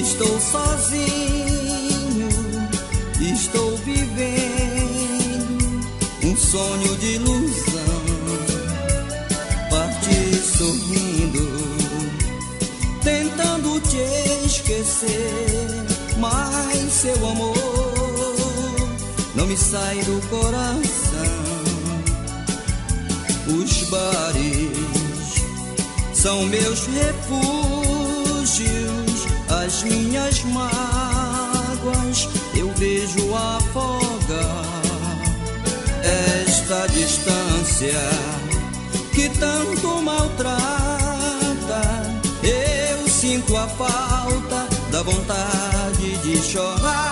Estou sozinho, estou vivendo um sonho de ilusão. Parti sorrindo, tentando te esquecer, mas seu amor não me sai do coração. Os bares são meus refúgios as minhas mágoas eu vejo afogar esta distância que tanto maltrata. Eu sinto a falta da vontade de chorar.